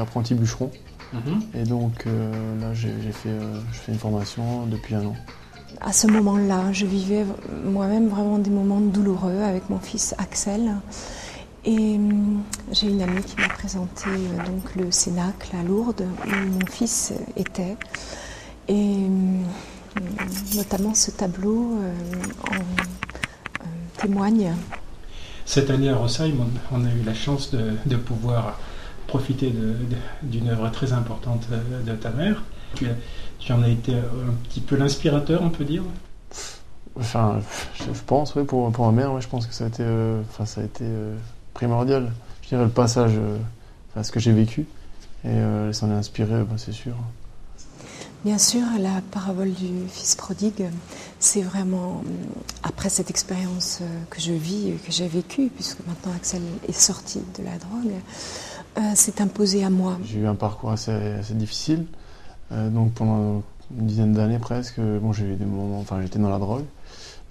apprenti bûcheron Mhm. et donc euh, là j'ai fait, euh, je fais une formation depuis un an. À ce moment-là, je vivais moi-même vraiment des moments douloureux avec mon fils Axel. Et hum, j'ai une amie qui m'a présenté euh, donc le Cénacle à Lourdes où mon fils était. Et hum, notamment ce tableau euh, en euh, témoigne. Cette année à Rossheim, on, on a eu la chance de, de pouvoir profiter d'une œuvre très importante euh, de ta mère. Tu, tu en as été un petit peu l'inspirateur, on peut dire. Enfin, je, je pense, oui, pour, pour ma mère, ouais, je pense que ça a été, euh, enfin, ça a été euh, primordial. Je dirais le passage, euh, enfin, ce que j'ai vécu, et euh, elle s'en est inspirée, bah, c'est sûr. Bien sûr, la parabole du fils prodigue, c'est vraiment après cette expérience que je vis, que j'ai vécue, puisque maintenant Axel est sorti de la drogue, euh, imposé à moi. J'ai eu un parcours assez, difficile, euh, donc pendant une dizaine d'années presque, bon, j'ai eu des moments, enfin, j'étais dans la drogue,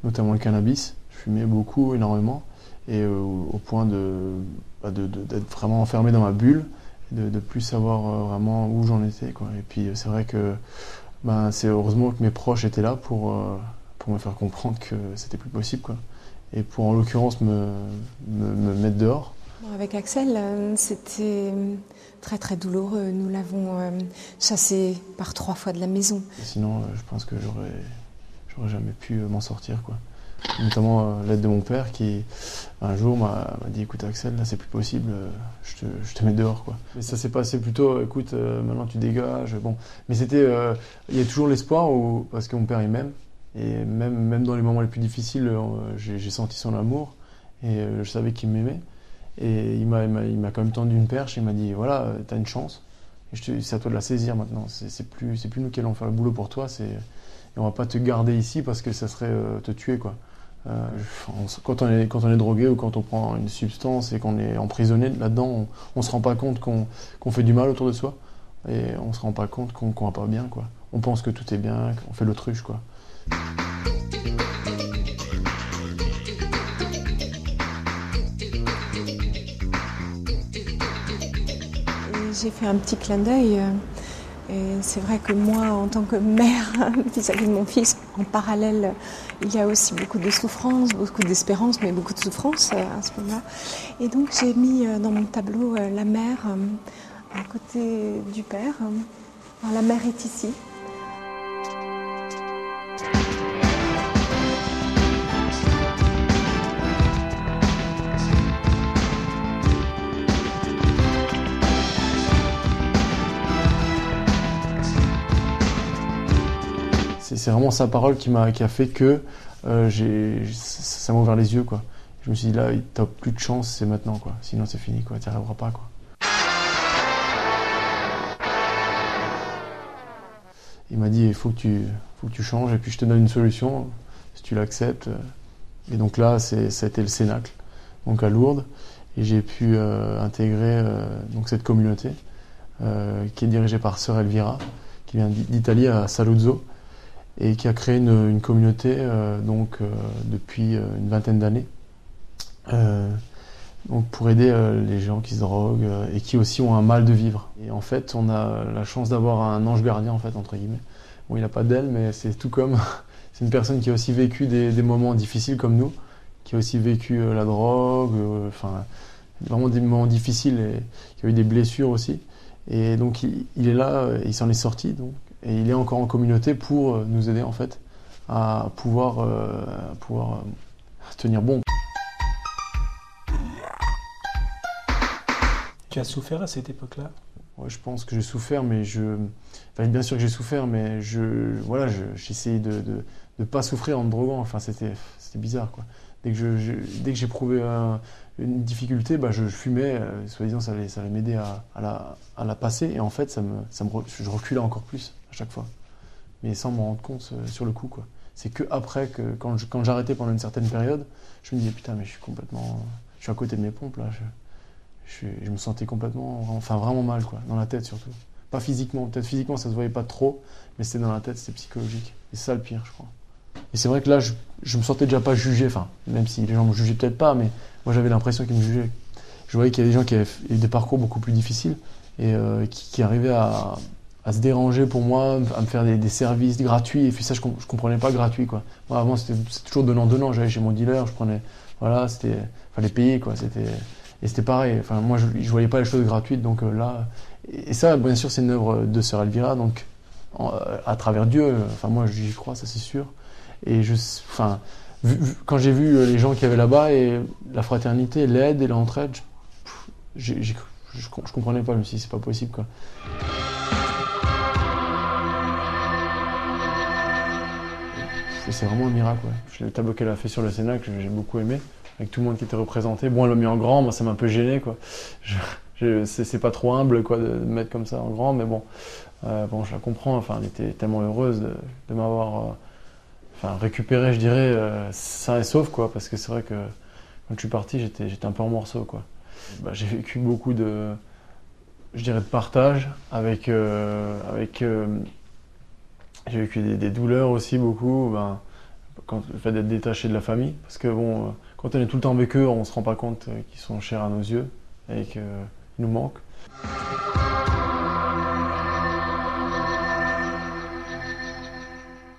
notamment le cannabis. Je fumais beaucoup, énormément, et euh, au point bah, d'être vraiment enfermé dans ma bulle, de, de plus savoir euh, vraiment où j'en étais. Et puis euh, c'est vrai que, ben, c'est heureusement que mes proches étaient là pour, euh, pour me faire comprendre que c'était plus possible, quoi. Et pour en l'occurrence me mettre dehors. Axel, euh, c'était hum, très très douloureux. Nous l'avons euh, chassé par trois fois de la maison. Sinon, euh, je pense que j'aurais, jamais pu euh, m'en sortir, quoi. Notamment euh, l'aide de mon père qui, un jour, m'a, dit "Écoute, Axel, là, c'est plus possible. euh, Je te, je te mets dehors, quoi." Mais ça s'est passé plutôt "Écoute, euh, maintenant tu dégages." Bon, mais c'était, euh, il y a toujours l'espoir parce que mon père il m'aime et même même dans les moments les plus difficiles, euh, j'ai, senti son amour et euh, je savais qu'il m'aimait. Et il m'a, quand même tendu une perche il m'a dit "Voilà, euh, t'as une chance." C'est à toi de la saisir maintenant. C'est, plus, plus nous qui allons faire le boulot pour toi. Et on va pas te garder ici parce que ça serait euh, te tuer quoi. Euh, quand, on est, drogué ou quand on prend une substance et qu'on est emprisonné là-dedans, on, on se rend pas compte qu'on fait du mal autour de soi et on se rend pas compte qu'on qu'on va pas bien quoi. On pense que tout est bien, qu'on fait l'autruche quoi. J'ai fait un petit clin d'œil. euh, Et c'est vrai que moi, en tant que mère vis-à-vis de mon fils, en parallèle, il y a aussi beaucoup de souffrance, beaucoup d'espérance, mais beaucoup de souffrance euh, à ce moment-là. Et donc j'ai mis euh, dans mon tableau la mère à côté du père. Alors, la mère est ici. C'est vraiment sa parole qui m'a qui a fait que euh, ça m'a ouvert les yeux quoi. Je me suis dit là, t'as plus de chance, c'est maintenant quoi. Sinon c'est fini quoi, t'y arriveras pas quoi. Il m'a dit il faut que tu faut que tu changes et puis je te donne une solution si tu l'acceptes. Et donc là c'est ça a été le Cénacle donc à Lourdes et j'ai pu euh, intégrer euh, donc cette communauté euh, qui est dirigée par sœur Elvira qui vient d'Italie à Saluzzo et qui a créé une, communauté euh, donc euh, depuis euh, une vingtaine d'années donc pour aider les gens qui se droguent et qui aussi ont un mal de vivre. Et en fait, on a la chance d'avoir un ange gardien en fait entre guillemets. Bon, il n'a pas d'aile, mais c'est tout comme c'est une personne qui a aussi vécu des, moments difficiles comme nous, qui a aussi vécu la drogue, enfin vraiment des moments difficiles et qui a eu des blessures aussi. Et donc il, il est là, il s'en est sorti donc et il est encore en communauté pour euh, nous aider en fait à pouvoir, euh, à pouvoir euh, tenir bon. Tu as souffert à cette époque-là? Ouais, je pense que j'ai souffert, mais je. Enfin, bien sûr que j'ai souffert, mais je. Voilà, je- j'essayais de, de, de pas souffrir en me droguant. Enfin, c'était, bizarre, quoi. Dès que je, dès que j'éprouvais une difficulté, bah, je, fumais, euh, soi-disant ça allait, ça m'aider à, la, passer, et en fait ça me, ça me, je reculais encore plus à chaque fois, mais sans m'en rendre compte euh, sur le coup. C'est que après, que, quand, quand j'arrêtais pendant une certaine période, je me disais putain mais je suis complètement, je suis à côté de mes pompes là, je, je, me sentais complètement, enfin vraiment mal quoi, dans la tête surtout. Pas physiquement, peut-être physiquement ça se voyait pas trop, mais c'était dans la tête, c'était psychologique. Et ça le pire je crois. Et c'est vrai que là, je, je me sentais déjà pas jugé, enfin, même si les gens me jugeaient peut-être pas, mais moi j'avais l'impression qu'ils me jugeaient. Je voyais qu'il y avait des gens qui avaient des parcours beaucoup plus difficiles et euh, qui, arrivaient à, à, se déranger pour moi, à me faire des, services gratuits. Et puis ça, je, je comprenais pas gratuit, quoi. Moi, avant, c'était toujours donnant-donnant. J'allais chez mon dealer, je prenais, voilà, c'était, fallait payer, quoi. C'était, et c'était pareil. Enfin, moi, je, je voyais pas les choses gratuites, donc euh, là, et, ça, bien sûr, c'est une œuvre de Sœur Elvira, donc à travers Dieu. Enfin, moi, j'y crois, ça c'est sûr. Et je, enfin, quand j'ai vu euh, les gens qui avaient là-bas et la fraternité, l'aide et l'entraide, je, je, je, comprenais pas. Je me suis dit, c'est pas possible, quoi. c'est vraiment un miracle. Le tableau qu'elle a fait sur le Sénat, que j'ai beaucoup aimé, avec tout le monde qui était représenté. Bon, elle l'a mis en grand, moi ça m'a un peu gêné. quoi. c'est pas trop humble quoi, de, mettre comme ça en grand, mais bon, euh, bon je la comprends. Enfin, elle était tellement heureuse de, de m'avoir. Euh, enfin, récupérer, je dirais, euh, sain et sauf, quoi, parce que c'est vrai que quand je suis parti, j'étais, un peu en morceaux, quoi. Bah, j'ai vécu beaucoup de, je dirais, de partage avec, euh, avec, euh, j'ai vécu des, douleurs aussi beaucoup, ben, quand, le fait d'être détaché de la famille, parce que bon, quand on est tout le temps avec eux, on se rend pas compte qu'ils sont chers à nos yeux et qu'ils nous manquent.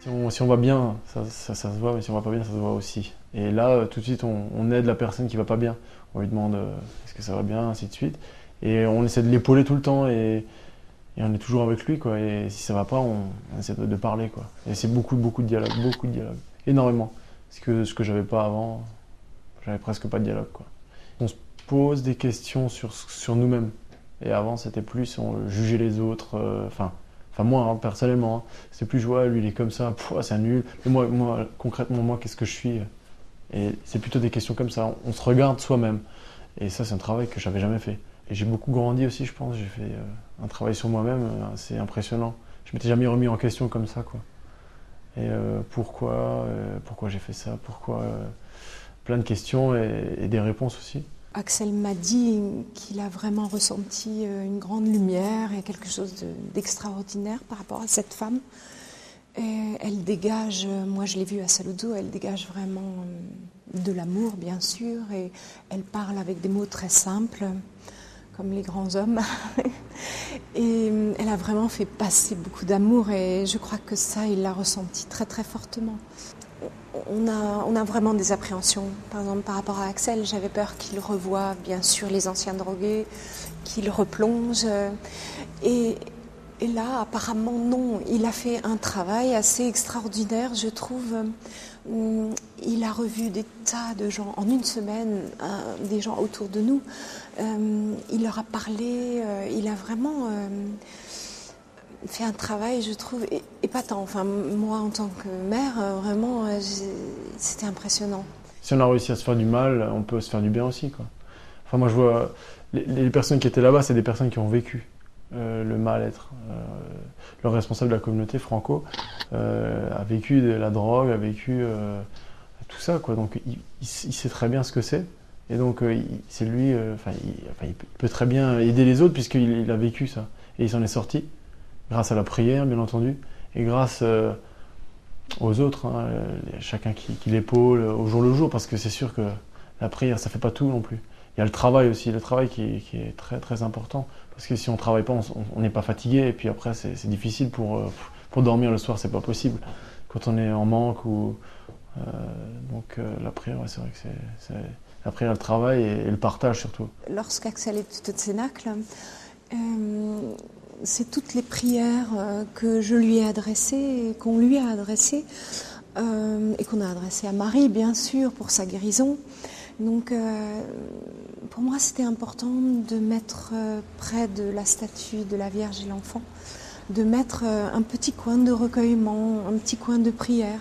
Si on, va bien, ça, se voit, mais si on va pas bien, ça se voit aussi. Et là, euh, tout de suite, on, aide la personne qui va pas bien. On lui demande euh, est-ce que ça va bien, ainsi de suite. Et on essaie de l'épauler tout le temps et, on est toujours avec lui, quoi. Et si ça va pas, on, essaie de, parler, quoi. Et c'est beaucoup, beaucoup de dialogue, beaucoup de dialogue. Énormément. Ce que, ce que j'avais pas avant, j'avais presque pas de dialogue, quoi. On se pose des questions sur, nous-mêmes. Et avant, c'était plus on jugeait les autres, euh, moi, hein, personnellement, hein, c'est plus joie, lui, il est comme ça, c'est nul. Mais moi, moi, concrètement, moi, qu'est-ce que je suis Et c'est plutôt des questions comme ça. On, se regarde soi-même. Et ça, c'est un travail que j'avais jamais fait. Et j'ai beaucoup grandi aussi, je pense. J'ai fait euh, un travail sur moi-même euh, assez impressionnant. Je m'étais jamais remis en question comme ça, quoi. Et euh, pourquoi, euh, pourquoi j'ai fait ça, pourquoi, euh, plein de questions et des réponses aussi. Axel m'a dit qu'il a vraiment ressenti euh, une grande lumière et quelque chose d'extraordinaire par rapport à cette femme. Elle dégage, moi je l'ai vue à Saludo, elle dégage vraiment euh, de l'amour bien sûr et elle parle avec des mots très simples comme les grands hommes. et euh, elle a vraiment fait passer beaucoup d'amour et je crois que ça, il l'a ressenti très très fortement on a, on a, vraiment des appréhensions. Par exemple, par rapport à Axel, j'avais peur qu'il revoie, bien sûr, les anciens drogués, qu'il replonge. Et, là, apparemment, non. Il a fait un travail assez extraordinaire, je trouve. Il a revu des tas de gens en une semaine, des gens autour de nous. Euh, il leur a parlé. Euh, il a vraiment euh, fait un travail, je trouve, épatant. Enfin, moi, en tant que mère, euh, vraiment, euh, c'était impressionnant. Si on a réussi à se faire du mal, on peut se faire du bien aussi. Enfin, moi, je vois les, personnes qui étaient là-bas, c'est des personnes qui ont vécu euh, le mal-être. Euh, le responsable de la communauté, Franco, a vécu de la drogue, a vécu tout ça, quoi. Donc, il, sait très bien ce que c'est. Et donc, c'est lui, enfin, il, peut très bien aider les autres puisqu'il a vécu ça. Et il s'en est sorti grâce à la prière, bien entendu, et grâce euh, aux autres, hein, chacun qui, l'épaule au jour le jour, parce que c'est sûr que la prière, ça fait pas tout non plus. Il y a le travail aussi, le travail qui, est très très important, parce que si on travaille pas, on n'est pas fatigué, et puis après c'est difficile pour, euh, pour dormir le soir, c'est pas possible. Quand on est en manque ou euh, donc euh, la prière, c'est vrai que c'est la prière, le travail et, le partage surtout. Lorsqu'Axel est au Cénacle, euh, c'est toutes les prières euh, que je lui ai adressées, qu'on lui a adressées, euh, et qu'on a adressées à Marie, bien sûr, pour sa guérison. Donc, euh, pour moi, c'était important de mettre près de la statue de la Vierge et l'enfant, de mettre un petit coin de recueillement, un petit coin de prière.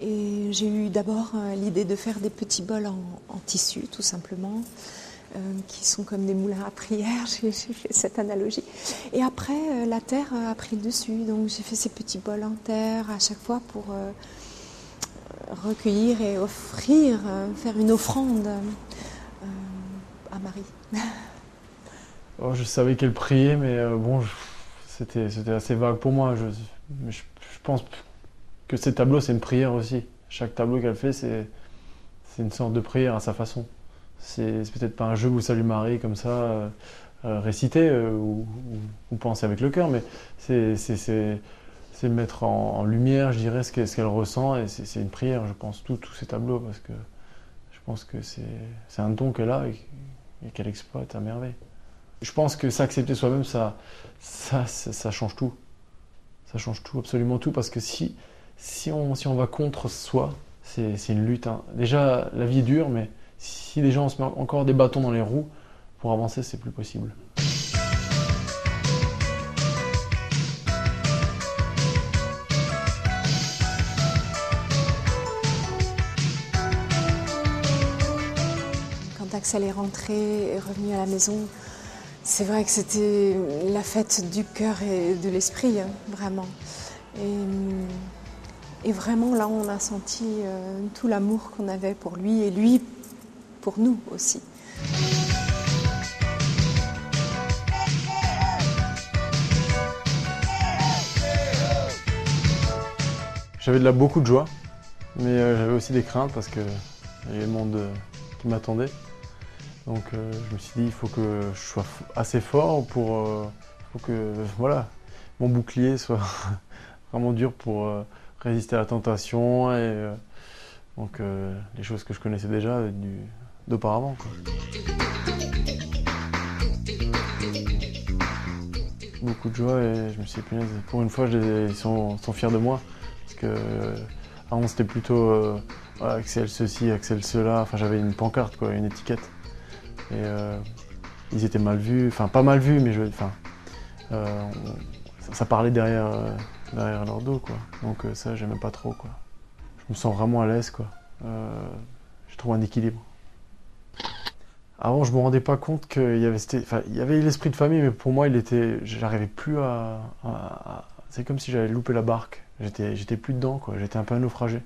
Et j'ai eu d'abord euh, l'idée de faire des petits bols en, tissu, tout simplement, euh, qui sont comme des moulins à prière. J'ai fait cette analogie. Et après, euh, la terre a pris le dessus. Donc j'ai fait ces petits bols en terre à chaque fois pour recueillir et offrir, faire une offrande à Marie. Oh, je savais qu'elle priait, mais bon, c'était assez vague pour moi. Je, pense que ces tableaux, c'est une prière aussi. Chaque tableau qu'elle fait, c'est une sorte de prière à sa façon. C'est peut-être pas un jeu vous salue Marie comme ça, euh, euh, récité euh, ou, penser avec le cœur, mais c'est mettre en, lumière, je dirais, ce qu'elle ressent et c'est une prière, je pense, tous ces tableaux, parce que je pense que c'est un don qu'elle a et, qu'elle exploite à merveille. Je pense que s'accepter soi-même, ça, ça, ça change tout. Ça change tout, absolument tout, parce que si, si on, si on va contre soi, c'est une lutte. Hein. Déjà, la vie est dure, mais si déjà on se met encore des bâtons dans les roues, pour avancer, c'est plus possible. Quand Axel est rentré et revenu à la maison, c'est vrai que c'était la fête du cœur et de l'esprit, hein, vraiment. Et, et vraiment, là, on a senti euh, tout l'amour qu'on avait pour lui et lui pour nous aussi. J'avais de là beaucoup de joie, mais euh, j'avais aussi des craintes parce que y avait le monde euh, qui m'attendait. Donc je me suis dit, il faut que je sois assez fort pour, pour que voilà, mon bouclier soit vraiment dur pour résister à la tentation et euh, donc euh, les choses que je connaissais déjà d'auparavant. Beaucoup de joie et je me suis dit, pour une fois, ils sont, fiers de moi. Parce que avant, c'était plutôt euh, Axel ceci, Axel cela. Enfin, j'avais une pancarte, quoi, une étiquette. Et ils étaient mal vus, enfin, pas mal vus, mais je, enfin, ça, parlait derrière derrière leur dos, quoi. Donc euh, ça, j'aime pas trop, quoi. Je me sens vraiment à l'aise, quoi. Euh, je trouve un équilibre. Avant, je me rendais pas compte qu'il y avait, enfin, il y avait l'esprit de famille, mais pour moi, il était, j'arrivais plus à, c'est comme si j'avais loupé la barque. J'étais, j'étais plus dedans, quoi. J'étais un peu naufragé.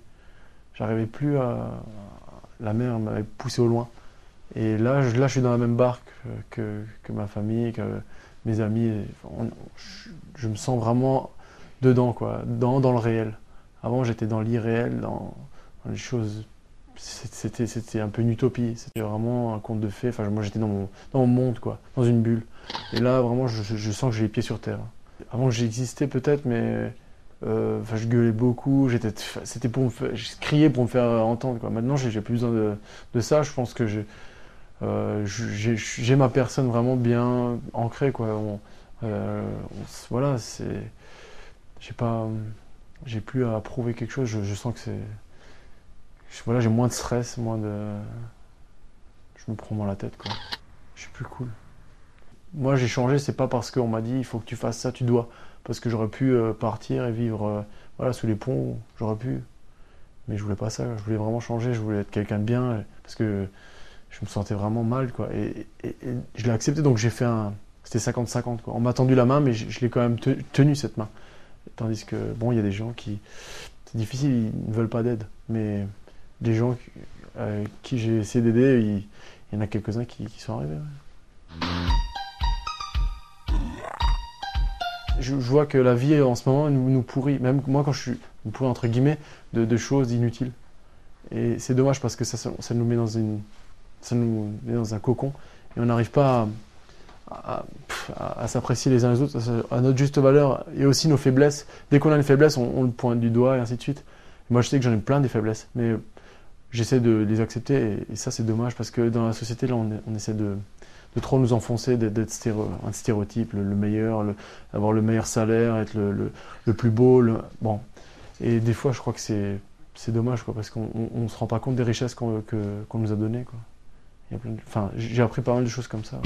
J'arrivais plus à, la mer m'avait poussé au loin. Et là, je, là, je suis dans la même barque que, que ma famille, que mes amis. je, me sens vraiment dedans, quoi, dans, dans le réel. Avant, j'étais dans l'irréel, dans, les choses. C'était, un peu une utopie. C'était vraiment un conte de fées. Enfin, moi, j'étais dans mon, dans mon monde, quoi, dans une bulle. Et là, vraiment, je, sens que j'ai les pieds sur terre. Avant, j'existais peut-être, mais euh, je gueulais beaucoup. J'étais, c'était pour me faire, je criais pour me faire entendre. Quoi. Maintenant, j'ai, plus besoin de, de, ça. Je pense que euh, j'ai, j'ai ma personne vraiment bien ancrée. Quoi. Euh, voilà, c'est j'ai pas, j'ai plus à prouver quelque chose. Je, sens que c'est, voilà, j'ai moins de stress, moins de, je me prends moins la tête quoi. Je suis plus cool. Moi, j'ai changé, c'est pas parce qu'on m'a dit il faut que tu fasses ça, tu dois, parce que j'aurais pu euh, partir et vivre, euh, voilà, sous les ponts, j'aurais pu, mais je voulais pas ça. Je voulais vraiment changer, je voulais être quelqu'un de bien, parce que je me sentais vraiment mal quoi. Et, je l'ai accepté, donc j'ai fait un, c'était 50-50 quoi. On m'a tendu la main, mais je, je l'ai quand même tenu cette main. Tandis que, bon, il y a des gens qui. C'est difficile, ils ne veulent pas d'aide. Mais des gens euh, qui j'ai essayé d'aider, il, y en a quelques-uns qui, sont arrivés. Je, vois que la vie en ce moment nous, pourrit, même moi quand je suis nous pourrit entre guillemets, de, choses inutiles. Et c'est dommage parce que ça, nous met dans une, ça nous met dans un cocon et on n'arrive pas à, s'apprécier les uns les autres, à, notre juste valeur et aussi nos faiblesses. Dès qu'on a une faiblesse, on, le pointe du doigt et ainsi de suite. Moi, je sais que j'en ai plein des faiblesses, mais j'essaie de les accepter et, ça, c'est dommage parce que dans la société, là, on, essaie de, de, trop nous enfoncer, d'être un stéréotype, le, meilleur, le, avoir le meilleur salaire, être le, le plus beau. bon. Et des fois, je crois que c'est dommage parce qu'on ne se rend pas compte des richesses qu'on nous a données. J'ai appris pas mal de choses comme ça.